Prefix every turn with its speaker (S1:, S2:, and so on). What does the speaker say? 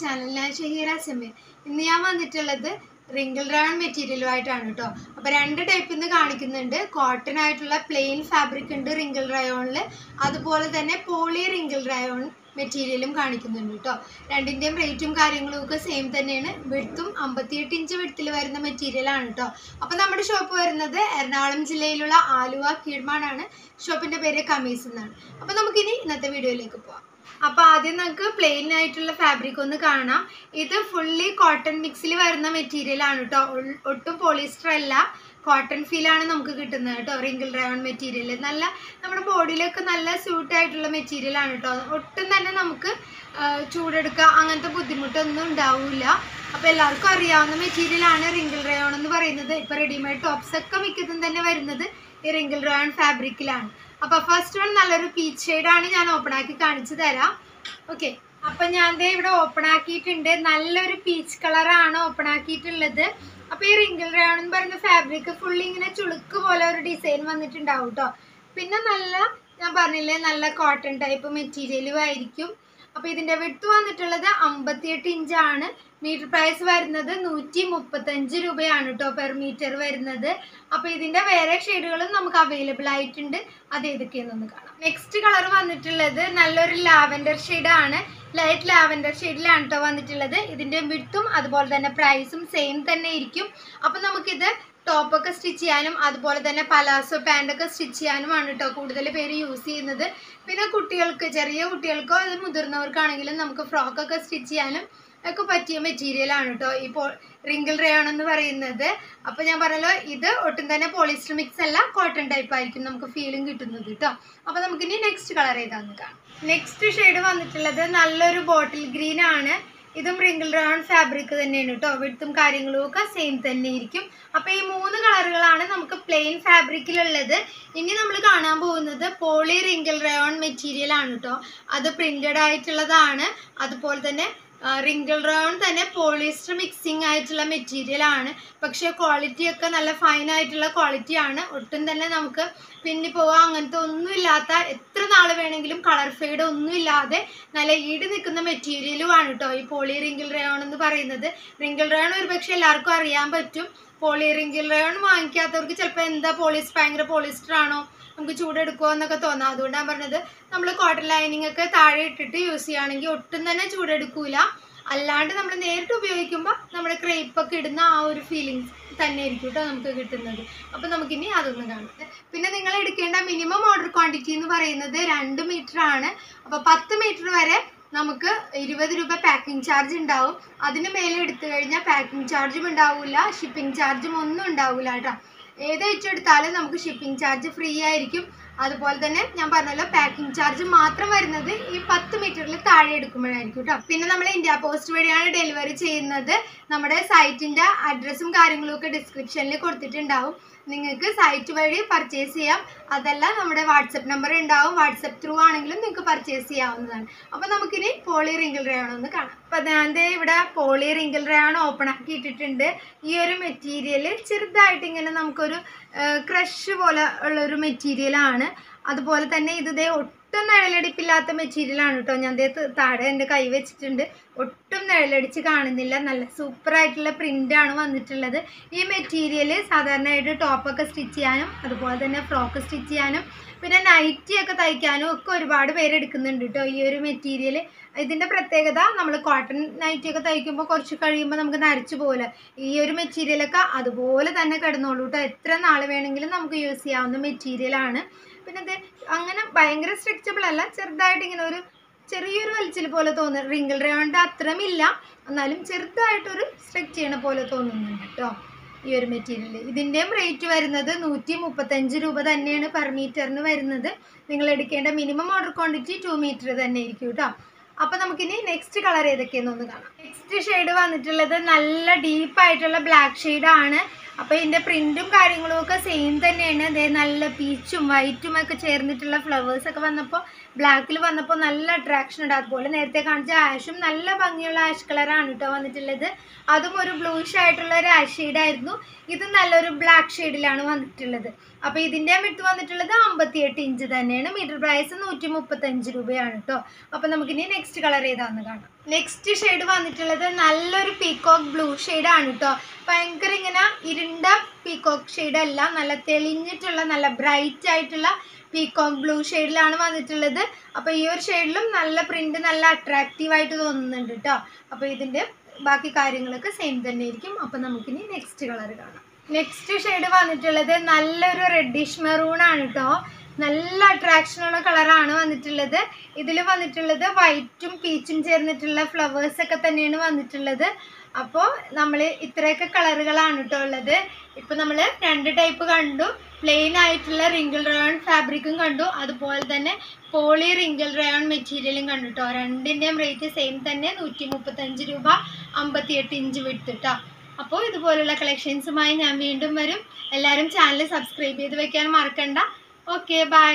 S1: Channel ഞാൻ ഷഹീറ സമീർ ഇന്ന് ഞാൻ വന്നിട്ടുള്ളത് റിങ്കിൾ റയോൺ മെറ്റീരിയലുമായിട്ടാണ് കേട്ടോ അപ്പോൾ രണ്ട് ടൈപ്പിൽ നിന്ന് കാണിക്കുന്നുണ്ട്. കോട്ടൺ ആയിട്ടുള്ള പ്ലെയിൻ ഫാബ്രിക് ഉണ്ട് റിങ്കിൾ റയോണിൽ അതുപോലെ തന്നെ പോളി റിങ്കിൾ റയോൺ മെറ്റീരിയലും കാണിക്കുന്നുണ്ട് കേട്ടോ രണ്ടിന്റെയും റേറ്റും കാര്യങ്ങളും ഒക്കെ സെയിം തന്നെയാണ്. വിടുത്തും അമ്പത്തിയെട്ട് ഇഞ്ച് വിടുത്തിൽ വരുന്ന മെറ്റീരിയലാണ് കേട്ടോ അപ്പോൾ നമ്മുടെ ഷോപ്പ് വരുന്നത് എറണാകുളം ജില്ലയിലുള്ള ആലുവ കീഴ്മാടാണ് ഷോപ്പിന്റെ പേര് കമീസ് എന്നാണ്. അപ്പോൾ നമുക്കിനി ഇന്നത്തെ വീഡിയോയിലേക്ക് പോവാം. അപ്പോൾ ആദ്യം നമുക്ക് പ്ലെയിൻ ആയിട്ടുള്ള ഫാബ്രിക് ഒന്ന് കാണാം. ഇത് ഫുള്ളി കോട്ടൺ മിക്സിൽ വരുന്ന മെറ്റീരിയൽ ആണ് കേട്ടോ ഒട്ടും പോളിസ്റ്റർ അല്ല. കോട്ടൺ ഫീൽ ആണ് നമുക്ക് കിട്ടുന്നത് കേട്ടോ റിങ്കിൾ റയോൺ മെറ്റീരിയൽ നല്ല നമ്മുടെ ബോഡിയിലൊക്കെ നല്ല സ്യൂട്ട് ആയിട്ടുള്ള മെറ്റീരിയൽ ആണ് കേട്ടോ ഒട്ടും തന്നെ നമുക്ക് ചൂടെടുക്കുക അങ്ങനത്തെ ബുദ്ധിമുട്ടൊന്നും ഉണ്ടാവില്ല. അപ്പോൾ എല്ലാവർക്കും അറിയാവുന്ന മെറ്റീരിയലാണ് റിങ്കിൾ റയോൺ എന്ന് പറയുന്നത്. ഇപ്പൊ റെഡിമെയ്ഡ് ടോപ്സ് ഒക്കെ മിക്കതും തന്നെ വരുന്നത് ഈ റിങ്കിൾ റയോൺ ഫാബ്രിക്കിലാണ് അപ്പോൾ ഫസ്റ്റ് വൺ നല്ലൊരു പീച്ച് ആണ് ഞാൻ ഓപ്പൺ ആക്കി കാണിച്ചു തരാം. ഓക്കെ അപ്പം ഞാൻ ദേ ഇവിടെ ഓപ്പൺ ആക്കിയിട്ടുണ്ട്. നല്ലൊരു പീച്ച് കളറാണ് ഓപ്പൺ ആക്കിയിട്ടുള്ളത്. അപ്പോൾ ഈ റിങ്കിൾ റയോൺ എന്ന് പറയുന്ന ഫാബ്രിക് ഫുള്ളി ഇങ്ങനെ ചുളുക്ക് പോലെ ഒരു ഡിസൈൻ വന്നിട്ടുണ്ടാവും കേട്ടോ പിന്നെ നല്ല ഞാൻ പറഞ്ഞില്ലേ നല്ല കോട്ടൺ ടൈപ്പ് മെറ്റീരിയലും ആയിരിക്കും. അപ്പോൾ ഇതിന്റെ വിട്ട് വന്നിട്ടുള്ളത് അമ്പത്തിയെട്ട് ഇഞ്ചാണ് മീറ്റർ പ്രൈസ് വരുന്നത് നൂറ്റി മുപ്പത്തഞ്ച് രൂപയാണ് കേട്ടോ പെർ മീറ്റർ വരുന്നത്. അപ്പോൾ ഇതിന്റെ വേറെ ഷെയ്ഡുകളും നമുക്ക് അവൈലബിൾ ആയിട്ടുണ്ട്. അത് ഏതൊക്കെയെന്നൊന്ന് കാണാം. നെക്സ്റ്റ് കളർ വന്നിട്ടുള്ളത് നല്ലൊരു ലാവൻഡർ ഷെയ്ഡാണ് ലൈറ്റ് ലാവൻഡർ ഷെയ്ഡിലാണ് കേട്ടോ വന്നിട്ടുള്ളത്. ഇതിന്റെ വിട്ടും അതുപോലെ തന്നെ പ്രൈസും സെയിം തന്നെ ഇരിക്കും. അപ്പോൾ നമുക്കിത് ടോപ്പൊക്കെ സ്റ്റിച്ച് ചെയ്യാനും അതുപോലെ തന്നെ പലാസോ പാന്റൊക്കെ സ്റ്റിച്ച് ചെയ്യാനുമാണ് കേട്ടോ കൂടുതൽ പേര് യൂസ് ചെയ്യുന്നത്. പിന്നെ കുട്ടികൾക്ക് ചെറിയ കുട്ടികൾക്കോ അത് മുതിർന്നവർക്കാണെങ്കിലും നമുക്ക് ഫ്രോക്കൊക്കെ സ്റ്റിച്ച് ചെയ്യാനും ഒക്കെ പറ്റിയ മെറ്റീരിയലാണ് കേട്ടോ ഇപ്പോൾ റിങ്കിൾ റയോൺ എന്ന് പറയുന്നത്. അപ്പോൾ ഞാൻ പറഞ്ഞല്ലോ ഇത് ഒട്ടും തന്നെ പോളിസ്റ്റർ മിക്സ് അല്ല കോട്ടൺ ടൈപ്പ് ആയിരിക്കും നമുക്ക് ഫീലും കിട്ടുന്നത് കേട്ടോ അപ്പോൾ നമുക്കിനി നെക്സ്റ്റ് കളർ ചെയ്താൽ കാണാം. നെക്സ്റ്റ് ഷെയ്ഡ് വന്നിട്ടുള്ളത് നല്ലൊരു ബോട്ടിൽ ഗ്രീൻ ആണ്. ഇതും റിങ്കിൾ റയോൺ ഫാബ്രിക് തന്നെയാണ് കേട്ടോ വിടുത്തും കാര്യങ്ങളും ഒക്കെ സെയിം തന്നെ ഇരിക്കും. അപ്പോൾ ഈ മൂന്ന് കളറുകളാണ് നമുക്ക് പ്ലെയിൻ ഫാബ്രിക്കിലുള്ളത് ഇനി നമ്മൾ കാണാൻ പോകുന്നത് പോളി റിങ്കിൾ റയോൺ മെറ്റീരിയൽ ആണ് കേട്ടോ അത് പ്രിന്റഡ് ആയിട്ടുള്ളതാണ്. അതുപോലെ തന്നെ റിങ്കിൾ റയോൺ തന്നെ പോളിസ്റ്റർ മിക്സിംഗ് ആയിട്ടുള്ള മെറ്റീരിയൽ ആണ്. പക്ഷേ ക്വാളിറ്റി ഒക്കെ നല്ല ഫൈൻ ആയിട്ടുള്ള ക്വാളിറ്റി ആണ്. ഒട്ടും തന്നെ നമുക്ക് പിന്നെ പോവുക അങ്ങനത്തെ ഒന്നുമില്ലാത്ത എത്ര നാൾ വേണമെങ്കിലും കളർ ഫെയ്ഡ് ഒന്നുമില്ലാതെ നല്ല ഈട് നിൽക്കുന്ന മെറ്റീരിയലുമാണ് കേട്ടോ ഈ പോളി റിങ്കിൾ റയോൺ എന്ന് പറയുന്നത്. റിങ്കിൾ റയോൺ ഒരുപക്ഷെ എല്ലാവർക്കും അറിയാൻ പറ്റും. പോളി റിങ്കിൾ റയോൺ വാങ്ങിക്കാത്തവർക്ക് ചിലപ്പോൾ എന്താ പോളിസ് ഭയങ്കര പോളിസ്റ്റർ ആണോ? നമുക്ക് ചൂടെടുക്കുമോ എന്നൊക്കെ തോന്നാം. അതുകൊണ്ടാണ് പറഞ്ഞത് നമ്മൾ കോട്ടൺ ലൈനിങ് ഒക്കെ താഴെ ഇട്ടിട്ട് യൂസ് ചെയ്യുകയാണെങ്കിൽ ഒട്ടും തന്നെ ചൂടെടുക്കൂല. അല്ലാണ്ട് നമ്മൾ നേരിട്ട് ഉപയോഗിക്കുമ്പോൾ നമ്മുടെ ക്രേപ്പ് ഒക്കെ ഇടുന്ന ആ ഒരു ഫീലിങ്സ് തന്നെ ആയിരിക്കും കേട്ടോ നമുക്ക് കിട്ടുന്നത്. അപ്പോൾ നമുക്കിനി അതൊന്ന് കാണാം. പിന്നെ നിങ്ങൾ എടുക്കേണ്ട മിനിമം ഓർഡർ ക്വാണ്ടിറ്റി എന്ന് പറയുന്നത് രണ്ട് മീറ്റർ ആണ്. അപ്പോൾ പത്ത് മീറ്റർ വരെ നമുക്ക് ഇരുപത് രൂപ പാക്കിംഗ് ചാർജ് ഉണ്ടാവും. അതിന് മേലെ എടുത്തു കഴിഞ്ഞാൽ പാക്കിംഗ് ചാർജും ഉണ്ടാവില്ല ഷിപ്പിംഗ് ചാർജും ഒന്നും ഉണ്ടാവില്ല കേട്ടോ. ഏത് വെച്ചെടുത്താലും നമുക്ക് ഷിപ്പിംഗ് ചാർജ് ഫ്രീ ആയിരിക്കും. അതുപോലെ തന്നെ ഞാൻ പറഞ്ഞല്ലോ പാക്കിംഗ് ചാർജ് മാത്രം വരുന്നത് ഈ പത്ത് മീറ്ററിൽ താഴെ എടുക്കുമ്പോഴായിരിക്കും കേട്ടോ പിന്നെ നമ്മൾ ഇന്ത്യ പോസ്റ്റ് വഴിയാണ് ഡെലിവറി ചെയ്യുന്നത്. നമ്മുടെ സൈറ്റിന്റെ അഡ്രസ്സും കാര്യങ്ങളും ഒക്കെ ഡിസ്ക്രിപ്ഷനിൽ കൊടുത്തിട്ടുണ്ടാവും. നിങ്ങൾക്ക് സൈറ്റ് വഴി പർച്ചേസ് ചെയ്യാം. അതല്ല നമ്മുടെ വാട്സപ്പ് നമ്പർ ഉണ്ടാവും. വാട്സപ്പ് ത്രൂ ആണെങ്കിലും നിങ്ങൾക്ക് പർച്ചേസ് ചെയ്യാവുന്നതാണ്. അപ്പോൾ നമുക്കിനി പോളി റിങ്കിൾ റയോൺ ഒന്ന് കാണാം. അപ്പോൾ ഞാൻ ഇവിടെ പോളി റിങ്കിൾ റയാണ് ഓപ്പൺ ആക്കി ഇട്ടിട്ടുണ്ട്. ഈ ഒരു മെറ്റീരിയൽ ചെറുതായിട്ട് ഇങ്ങനെ നമുക്കൊരു ക്രഷ് പോലെ ഉള്ളൊരു മെറ്റീരിയലാണ് അതുപോലെ തന്നെ ഇത് ദേ ഒട്ടും നിഴലടിപ്പില്ലാത്ത മെറ്റീരിയലാണ് കേട്ടോ ഞാൻ ദേ താഴെ എന്റെ കൈ വെച്ചിട്ടുണ്ട്. ഒട്ടും നിഴലടിച്ച് കാണുന്നില്ല. നല്ല സൂപ്പറായിട്ടുള്ള പ്രിന്റാണ് വന്നിട്ടുള്ളത്. ഈ മെറ്റീരിയൽ സാധാരണയായിട്ട് ടോപ്പൊക്കെ സ്റ്റിച്ച് ചെയ്യാനും അതുപോലെ തന്നെ ഫ്രോക്ക് സ്റ്റിച്ച് ചെയ്യാനും പിന്നെ നൈറ്റി ഒക്കെ തയ്ക്കാനും ഒക്കെ ഒരുപാട് പേര് എടുക്കുന്നുണ്ട് കേട്ടോ ഈ ഒരു മെറ്റീരിയൽ ഇതിന്റെ പ്രത്യേകത നമ്മൾ കോട്ടൺ നൈറ്റി ഒക്കെ തയ്ക്കുമ്പോൾ കുറച്ച് കഴിയുമ്പോൾ നമുക്ക് നരച്ചു പോലെ ഈ ഒരു മെറ്റീരിയലൊക്കെ അതുപോലെ തന്നെ കിടന്നോളൂ കേട്ടോ എത്ര നാൾ വേണമെങ്കിലും നമുക്ക് യൂസ് ചെയ്യാവുന്ന മെറ്റീരിയലാണ് പിന്നെ ഇത് അങ്ങനെ ഭയങ്കര സ്ട്രെച്ചബിൾ അല്ല ചെറുതായിട്ട് ഇങ്ങനെ ഒരു ചെറിയൊരു വലിച്ചിൽ പോലെ തോന്നുന്നു റിങ്കിൾ റൗണ്ട് അത്രമില്ല എന്നാലും ചെറുതായിട്ടൊരു സ്ട്രെച്ച് ചെയ്യണ പോലെ തോന്നുന്നുണ്ട് കേട്ടോ ഈ ഒരു മെറ്റീരിയൽ ഇതിന്റെയും റേറ്റ് വരുന്നത് നൂറ്റി മുപ്പത്തഞ്ച് രൂപ തന്നെയാണ് പെർ മീറ്ററിന് വരുന്നത്. നിങ്ങൾ എടുക്കേണ്ട minimum order quantity two metre തന്നെ ആയിരിക്കും കേട്ടോ അപ്പോൾ നമുക്കിനി നെക്സ്റ്റ് കളർ ഏതൊക്കെയെന്ന് ഒന്ന് കാണാം. നെക്സ്റ്റ് ഷെയ്ഡ് വന്നിട്ടുള്ളത് നല്ല ഡീപ്പായിട്ടുള്ള ബ്ലാക്ക് ആണ്. അപ്പോൾ ഇതിന്റെ പ്രിന്റും കാര്യങ്ങളും ഒക്കെ സെയിം തന്നെയാണ്. ദേ നല്ല പീച്ചും വൈറ്റും ഒക്കെ ചേർന്നിട്ടുള്ള ഫ്ലവേഴ്സൊക്കെ വന്നപ്പോൾ ബ്ലാക്കിൽ വന്നപ്പോൾ നല്ല അട്രാക്ഷൻ ഉണ്ട്. അതുപോലെ നേരത്തെ കാണിച്ച ആഷും നല്ല ഭംഗിയുള്ള ആഷ് കളറാണ് കേട്ടോ വന്നിട്ടുള്ളത്. അതും ഒരു ബ്ലൂഷ് ആയിട്ടുള്ള ഒരു ആഷ് ഷെയ്ഡായിരുന്നു ഇത് നല്ലൊരു ബ്ലാക്ക് ഷെയ്ഡിലാണ് വന്നിട്ടുള്ളത്. അപ്പോൾ ഇതിന്റെ വിട്ട് വന്നിട്ടുള്ളത് അമ്പത്തിയെട്ട് ഇഞ്ച് തന്നെയാണ്. മീറ്റർ പ്രൈസ് നൂറ്റി മുപ്പത്തഞ്ച് രൂപയാണ് കേട്ടോ അപ്പോൾ നമുക്കിനി നെക്സ്റ്റ് കളർ ഏതാണെന്ന് കാണാം. നെക്സ്റ്റ് ഷെയ്ഡ് വന്നിട്ടുള്ളത് നല്ലൊരു പീക്കോക്ക് ബ്ലൂ ഷെയ്ഡാണ് കേട്ടോ ഭയങ്കര ഇങ്ങനെ ഇരുണ്ട പീകോക്ക് ഷെയ്ഡ് അല്ല നല്ല തെളിഞ്ഞിട്ടുള്ള നല്ല ബ്രൈറ്റ് ആയിട്ടുള്ള പീകോക്ക് ബ്ലൂ ഷെയ്ഡിലാണ് വന്നിട്ടുള്ളത്. അപ്പോൾ ഈ ഒരു ഷെയ്ഡിലും നല്ല പ്രിന്റ് നല്ല അട്രാക്റ്റീവ് ആയിട്ട് തോന്നുന്നുണ്ട് കേട്ടോ അപ്പോൾ ഇതിന്റെ ബാക്കി കാര്യങ്ങളൊക്കെ സെയിം തന്നെ ആയിരിക്കും. അപ്പോൾ നമുക്കിനി നെക്സ്റ്റ് കളർ കാണാം. നെക്സ്റ്റ് ഷെയ്ഡ് വന്നിട്ടുള്ളത് നല്ലൊരു റെഡിഷ് മെറൂൺ ആണ് കേട്ടോ നല്ല അട്രാക്ഷനുള്ള കളറാണ് വന്നിട്ടുള്ളത്. ഇതിൽ വന്നിട്ടുള്ളത് വൈറ്റും പീച്ചും ചേർന്നിട്ടുള്ള ഫ്ലവേഴ്സ് ഒക്കെ തന്നെയാണ് വന്നിട്ടുള്ളത്. അപ്പോൾ നമ്മൾ ഇത്രയൊക്കെ കളറുകളാണ് കേട്ടോ ഉള്ളത്. ഇപ്പോൾ നമ്മൾ രണ്ട് ടൈപ്പ് കണ്ടു. പ്ലെയിൻ ആയിട്ടുള്ള റിങ്കിൾ റയോൺ ഫാബ്രിക്കും കണ്ടു. അതുപോലെ തന്നെ പോളി റിങ്കിൾ റയോൺ മെറ്റീരിയലും കണ്ടു കേട്ടോ രണ്ടിന്റെയും റേറ്റ് സെയിം തന്നെ. നൂറ്റി മുപ്പത്തഞ്ച് രൂപ അമ്പത്തിയെട്ട് ഇഞ്ച് വിട്ടിട്ടോ അപ്പോൾ ഇതുപോലുള്ള കളക്ഷൻസുമായി ഞാൻ വീണ്ടും വരും. എല്ലാവരും ചാനൽ സബ്സ്ക്രൈബ് ചെയ്ത് വെക്കാൻ മറക്കണ്ട. Okay bye